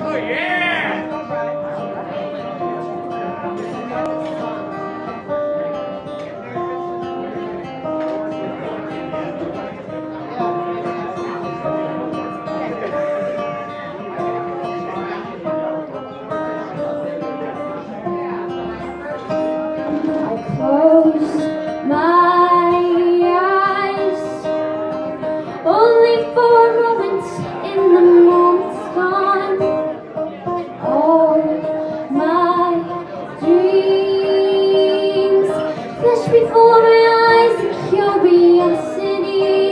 Oh yeah! I close my eyes only for a before my eyes in curiosity.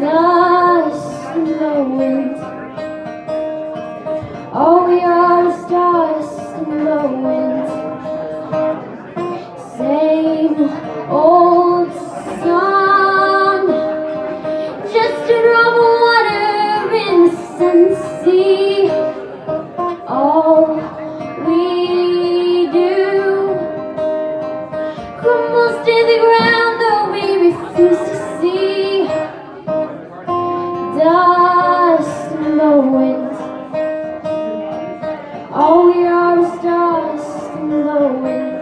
Dust in the wind. All we are is dust in the wind. Same old song, just a drop of water in the sun sea. Dust in the wind. All we are is dust in the wind.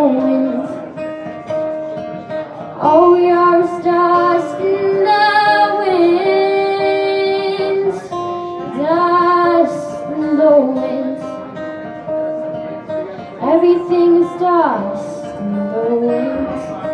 going. Oh, we are stars in the wind, dust in the wind. Everything is dust in the wind.